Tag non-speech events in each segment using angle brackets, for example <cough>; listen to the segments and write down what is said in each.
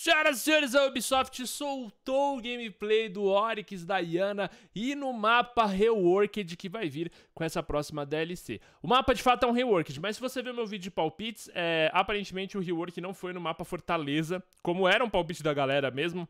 Senhoras e senhores, a Ubisoft soltou o gameplay do Oryx da Yana e no mapa Reworked que vai vir com essa próxima DLC. O mapa de fato é um Reworked, mas se você ver meu vídeo de palpites, é, aparentemente o Rework não foi no mapa Fortaleza, como era um palpite da galera mesmo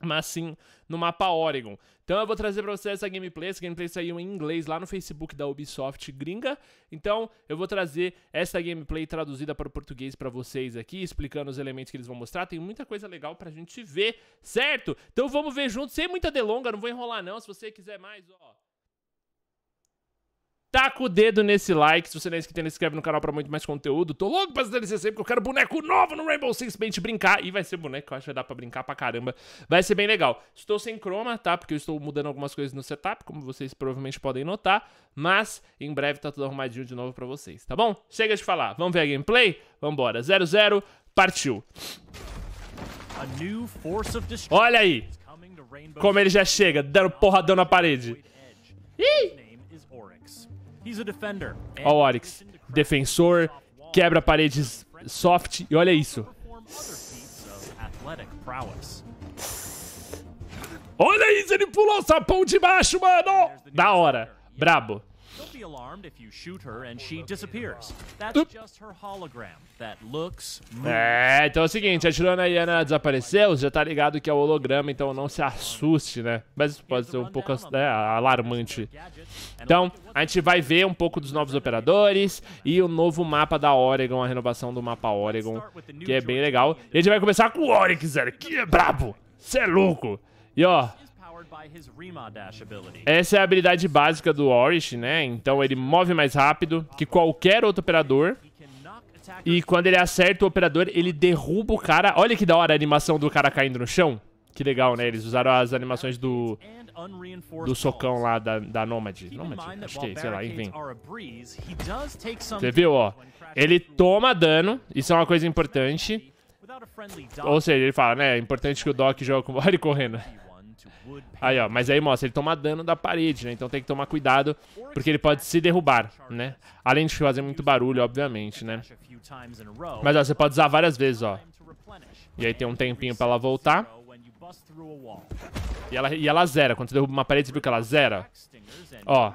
mas sim no mapa Oregon. Então eu vou trazer para vocês essa gameplay, essa gameplay saiu em inglês lá no Facebook da Ubisoft gringa. Então eu vou trazer essa gameplay traduzida para o português para vocês aqui, explicando os elementos que eles vão mostrar. Tem muita coisa legal pra gente ver, certo? Então vamos ver juntos, sem muita delonga, não vou enrolar não, se você quiser mais, ó. Taca o dedo nesse like, se você não é inscrito, se inscreve no canal pra muito mais conteúdo. Tô louco pra DLC sempre, porque eu quero boneco novo no Rainbow Six pra gente brincar. E vai ser boneco, eu acho que vai dar pra brincar pra caramba. Vai ser bem legal. Estou sem chroma, tá? Porque eu estou mudando algumas coisas no setup, como vocês provavelmente podem notar. Mas, em breve tá tudo arrumadinho de novo pra vocês, tá bom? Chega de falar, vamos ver a gameplay? Vambora, 0-0, partiu. Olha aí, como ele já chega, dando porradão na parede. Ih! Ó o Oryx. Defensor, quebra paredes soft. E olha isso. Olha isso, ele pulou o sapão de baixo, mano! Da hora. Brabo. Don't be alarmed if you shoot her and she disappears. That's just her hologram that looks É, então é o seguinte, atirou na Yana desapareceu, já tá ligado que é o holograma, então não se assuste, né? Mas isso pode ser um pouco né, alarmante. Então, a gente vai ver um pouco dos novos operadores e o novo mapa da Oregon, a renovação do mapa Oregon, que é bem legal. E a gente vai começar com o Oryx, velho, que é brabo! Cê é louco! E ó, essa é a habilidade básica do Orish, né? Então ele move mais rápido que qualquer outro operador. E quando ele acerta o operador, ele derruba o cara. Olha que da hora a animação do cara caindo no chão. Que legal, né? Eles usaram as animações do do socão lá da, da Nomad. Nomad? Acho que é, sei lá, enfim. Você viu, ó? Ele toma dano, isso é uma coisa importante. Ou seja, ele fala, né? É importante que o Doc jogue com... Olha ele correndo. <laughs> Aí, ó, mas aí mostra, ele toma dano da parede, né? Então tem que tomar cuidado, porque ele pode se derrubar, né? Além de fazer muito barulho, obviamente, né? Mas, ó, você pode usar várias vezes, ó. E aí tem um tempinho pra ela voltar. E ela, e ela zera. Quando você derruba uma parede, você viu que ela zera? Ó,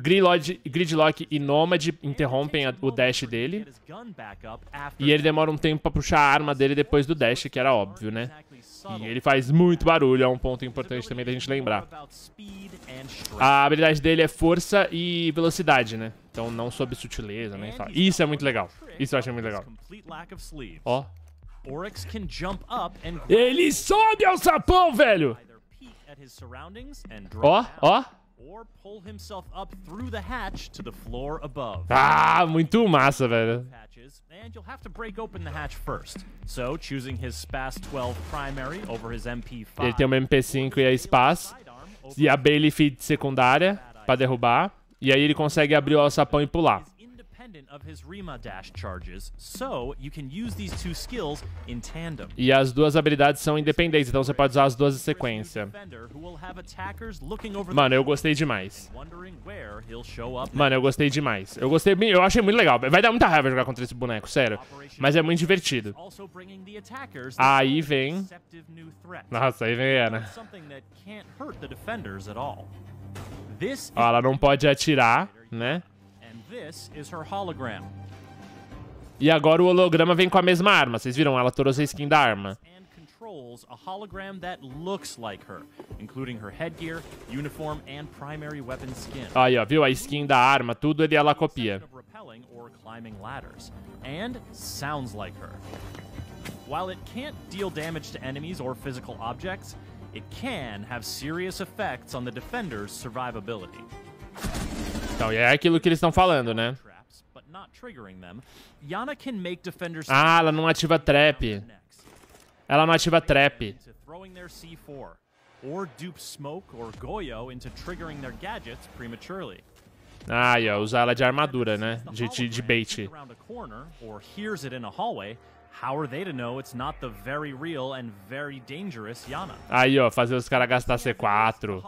Gridlock, e Nomad interrompem a, o dash dele. E ele demora um tempo pra puxar a arma dele depois do dash, que era óbvio, né? E ele faz muito barulho, é um ponto importante também da gente lembrar. A habilidade dele é força e velocidade, né? Então não sob sutileza, né? Isso é muito legal. Isso eu achei muito legal. Ó. Ele sobe ao sapão, velho! Ó, ó or pull himself up through the hatch to the floor above. Ah, muito massa, velho. And you'll have to break open the hatch first. So, choosing his SPAS 12 primary over his MP5. Ele tem uma MP5 e a SPAS e a Bailey feed secundária para derrubar. E aí ele consegue abrir o alçapão e pular E as duas habilidades são independentes, então você pode usar as duas em sequência. Mano, eu gostei demais. Mano, eu gostei demais. Eu gostei, eu achei muito legal. Vai dar muita raiva jogar contra esse boneco, sério. Mas é muito divertido. Aí vem... Nossa, aí vem Ana. Ó, ela não pode atirar, né? E agora o holograma vem com a mesma arma. Vocês viram? Ela trouxe a skin da arma. a hologram that looks like her, including her headgear, uniform, and primary weapon skin. Aí, ó, viu? A skin da arma, tudo ele ela copia. And sounds like her. While it can't deal damage to enemies or physical objects, it can have serious effects on the defender's survivability. Então, é aquilo que eles estão falando, né? Ah, ela não ativa trap. Ela não ativa trap. Or dupe smoke or Goyo into triggering their gadgets prematurely. Ah, ia usar ela de armadura, né? De, de, de bait. How are they to know it's not the very real and very dangerous Yana? Aí, ó, fazer os caras gastar C4.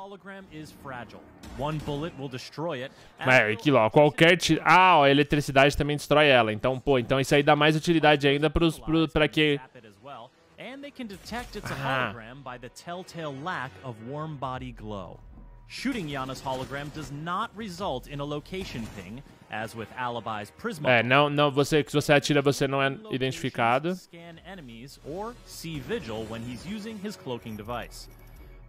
É, aquilo, ó, qualquer... Ah, ó, a eletricidade também destrói ela. Então, pô, então isso aí dá mais utilidade ainda pros, pro, pra que... and they can detect it's a hologram by the telltale lack of warm body glow. Shooting Yana's hologram does not result in a location ping, as with Alibi's Prisma. É, não, não, você, se você atira, você não é identificado. Scan enemies or see Vigil when he's using his cloaking device.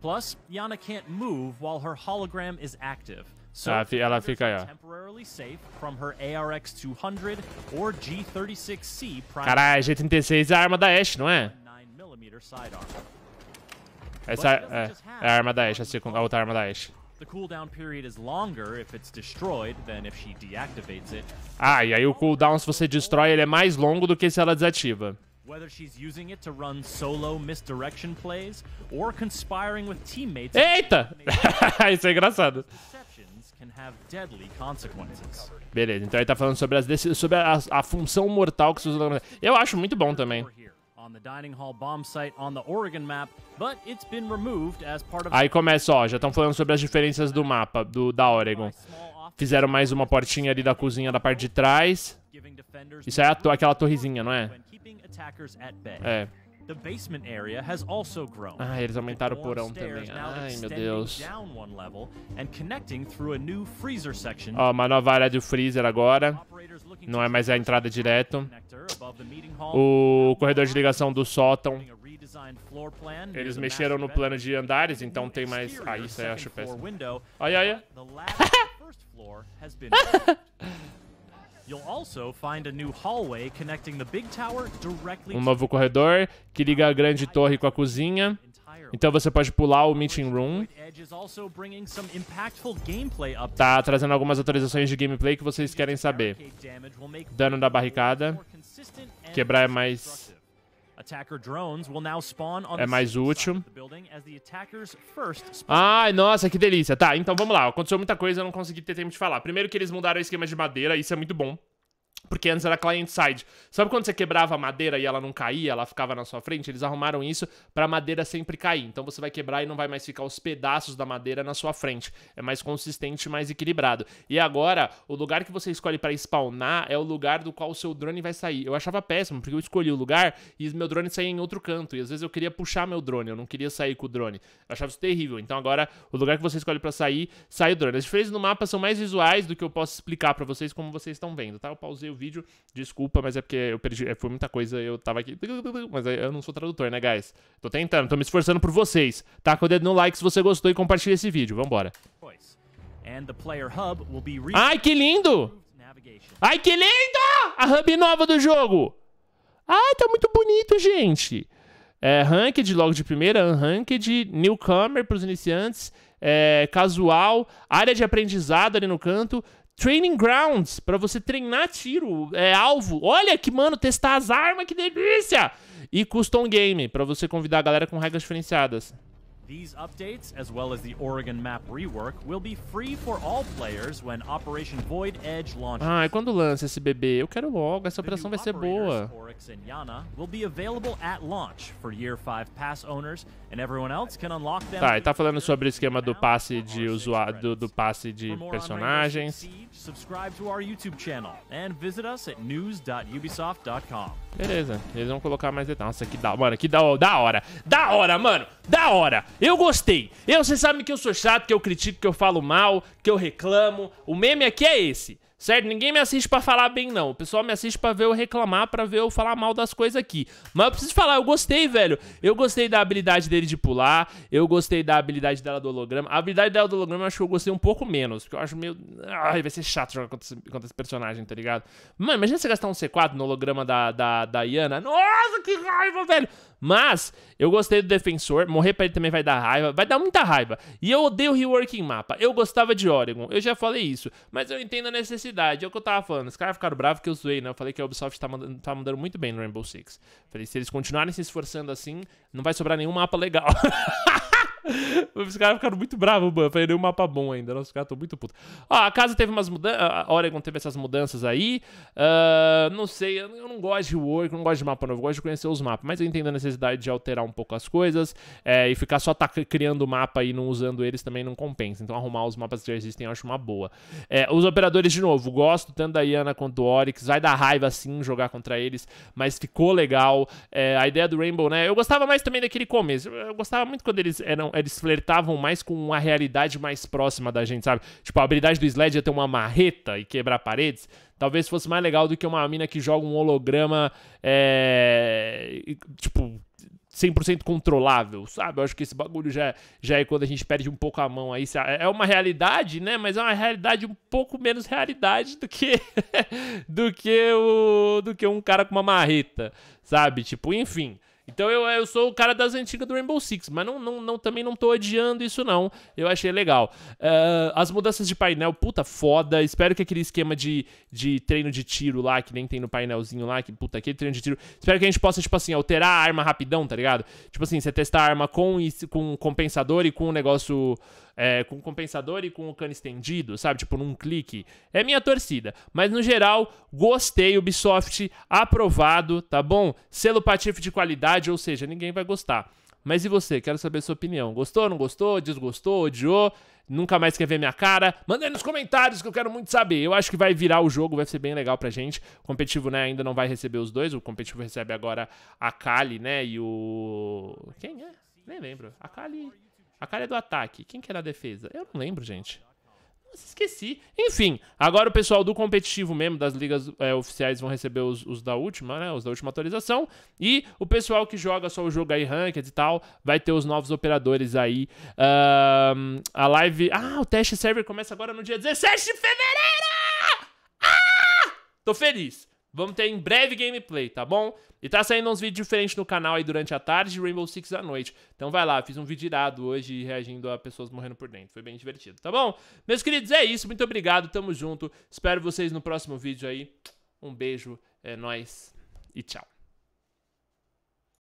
Plus, Yana can't move while her hologram is active. So Ah, ela fica aí, ó. temporarily safe from her ARX 200 or G36C prime Caralho, G36 é a arma da Ashe, não é? 9mm sidearm. Essa é, é a arma da Ashe, a, segunda, a outra arma da Ashe. The cooldown period is longer if it's destroyed than if she deactivates it. Ah, e aí o cooldown, se você destrói, ele é mais longo do que se ela desativa. Whether she's using it to run solo misdirection plays or conspiring with teammates, Eita! <laughs> Isso é engraçado. Beleza, então ele tá falando sobre, as sobre a, a função mortal que se usa. Eu acho muito bom também. We're here on the dining hall bomb site on the Oregon map, but it's been removed as part of Aí começa, ó, já estão falando sobre as diferenças do mapa, do da Oregon. Fizeram mais uma portinha ali da cozinha da parte de trás. Isso é a to- aquela torrezinha, não é? É. Ah, eles aumentaram o porão também. Ai, meu Deus. Ó, uma nova área do freezer agora. Não é mais a entrada direto. O corredor de ligação do sótão. Eles mexeram no plano de andares, então tem mais... Ah, isso aí eu acho péssimo. Olha, olha. Um novo corredor que liga a grande torre com a cozinha. Então você pode pular o meeting room. Tá trazendo algumas atualizações de gameplay que vocês querem saber. Dano da barricada. Quebrar é mais- É mais útil. Ai, nossa, que delícia. Tá, então vamos lá. Aconteceu muita coisa, eu não consegui ter tempo de falar. Primeiro que eles mudaram o esquema de madeira, isso é muito bom. Porque antes era client-side. Sabe quando você quebrava a madeira e ela não caía, ela ficava na sua frente? Eles arrumaram isso pra madeira sempre cair. Então você vai quebrar e não vai mais ficar os pedaços da madeira na sua frente. É mais consistente, mais equilibrado. E agora, o lugar que você escolhe pra spawnar é o lugar do qual o seu drone vai sair. Eu achava péssimo, porque eu escolhi o lugar e meu drone saía em outro canto. E às vezes eu queria puxar meu drone, eu não queria sair com o drone. Eu achava isso terrível. Então agora, o lugar que você escolhe pra sair, sai o drone. As diferenças no mapa são mais visuais do que eu posso explicar pra vocês, como vocês estão vendo, tá? Eu pausei o vídeo, desculpa, mas é porque eu perdi, é, foi muita coisa, eu tava aqui. Mas eu não sou tradutor, né, guys? Tô tentando, tô me esforçando por vocês. Taca o dedo no like se você gostou e compartilha esse vídeo. Vambora. Ai, que lindo! Ai, que lindo! A hub nova do jogo! Ai, tá muito bonito, gente. É, ranked, logo de primeira, unranked, newcomer pros iniciantes, é, casual, área de aprendizado ali no canto, training grounds, pra você treinar tiro, é, alvo. Olha que, mano, testar as armas, que delícia! E custom game, pra você convidar a galera com regras diferenciadas. These updates, as well as the Oregon map rework, will be free for all players when Operation Void Edge launches. Ai, quando lança esse bebê? Eu quero logo, essa operação vai ser boa. Oryx and Yana will be available at launch for Year 5 pass owners, and everyone else can unlock them. Tá, ele tá falando sobre o esquema do passe de usuário, do, do passe de personagens. Subscribe to our YouTube channel and visit us at news.ubisoft.com. Beleza, eles vão colocar mais detalhes. Nossa, que da mano, que da, da hora. Da hora, mano. Da hora. Eu gostei. Eu, você sabe que eu sou chato, que eu critico, que eu falo mal, que eu reclamo. O meme aqui é esse. Certo? Ninguém me assiste pra falar bem, não. O pessoal me assiste pra ver eu reclamar, pra ver eu falar mal das coisas aqui. Mas eu preciso falar, eu gostei, velho. Eu gostei da habilidade dele de pular. Eu gostei da habilidade dela do holograma. A habilidade dela do holograma eu acho que eu gostei um pouco menos. Porque eu acho meio. Ai, vai ser chato jogar contra esse, contra esse personagem, tá ligado? Mano, imagina você gastar um C4 no holograma da, da, da Iana. Nossa, que raiva, velho. Mas eu gostei do defensor. Morrer pra ele também vai dar raiva. Vai dar muita raiva. E eu odeio reworking mapa. Eu gostava de Oregon. Eu já falei isso. Mas eu entendo a necessidade. É o que eu tava falando. Os caras ficaram bravos que eu zoei, né? Eu falei que a Ubisoft tá mandando, tá mandando muito bem no Rainbow Six. Falei, se eles continuarem se esforçando assim, não vai sobrar nenhum mapa legal. <laughs> Os caras ficaram muito bravos, mano. Falei, um mapa bom ainda. Os caras estão muito putos. Ó, a casa teve umas mudanças. A Oregon teve essas mudanças aí. Uh, não sei, eu não gosto de work, não gosto de mapa novo, eu gosto de conhecer os mapas. Mas eu entendo a necessidade de alterar um pouco as coisas. É, e ficar só tá criando mapa e não usando eles também não compensa. Então arrumar os mapas que já existem eu acho uma boa. É, os operadores, de novo, gosto tanto da Iana quanto do Oryx. Vai dar raiva sim jogar contra eles, mas ficou legal. É, a ideia do Rainbow, né? Eu gostava mais também daquele começo. Eu gostava muito quando eles eram. Eles flertavam mais com uma realidade mais próxima da gente, sabe? Tipo, a habilidade do Sled é ter uma marreta e quebrar paredes. Talvez fosse mais legal do que uma mina que joga um holograma, é, tipo, 100% controlável, sabe? Eu acho que esse bagulho já, já é quando a gente perde um pouco a mão aí. É uma realidade, né? Mas é uma realidade um pouco menos realidade do que <laughs> do que o do que um cara com uma marreta, sabe? Tipo, enfim. Então eu, eu sou o cara das antigas do Rainbow Six, mas não, não, não, também não tô odiando isso não. Eu achei legal. Uh, as mudanças de painel, puta foda. Espero que aquele esquema de, de treino de tiro lá, que nem tem no painelzinho lá, que puta, aquele treino de tiro. Espero que a gente possa, tipo assim, alterar a arma rapidão, tá ligado? Tipo assim, você testar a arma com, com compensador e com um negócio é, com compensador e com o cano estendido, sabe? Tipo, num clique. É minha torcida. Mas no geral, gostei. Ubisoft aprovado, tá bom? Selo patife de qualidade, ou seja, ninguém vai gostar. Mas e você? Quero saber sua opinião. Gostou, não gostou? Desgostou? Odiou? Nunca mais quer ver minha cara? Manda aí nos comentários que eu quero muito saber. Eu acho que vai virar o jogo, vai ser bem legal pra gente. O competitivo, né, ainda não vai receber os dois. O competitivo recebe agora a Kali, né, e o... Quem é? Nem lembro. A Kali... A cara é do ataque. Quem que era a defesa? Eu não lembro, gente. Nossa, esqueci. Enfim, agora o pessoal do competitivo mesmo, das ligas é, oficiais, vão receber os, os, da última, né? Os da última atualização. E o pessoal que joga só o jogo aí, Ranked e tal, vai ter os novos operadores aí. Um, a live. Ah, o teste server começa agora no dia 17 de fevereiro! Ah! Tô feliz. Vamos ter em breve gameplay, tá bom? E tá saindo uns vídeos diferentes no canal aí durante a tarde de Rainbow Six à noite. Então vai lá, fiz um vídeo irado hoje reagindo a pessoas morrendo por dentro. Foi bem divertido, tá bom? Meus queridos, é isso. Muito obrigado, tamo junto. Espero vocês no próximo vídeo aí. Um beijo, é nóis e tchau.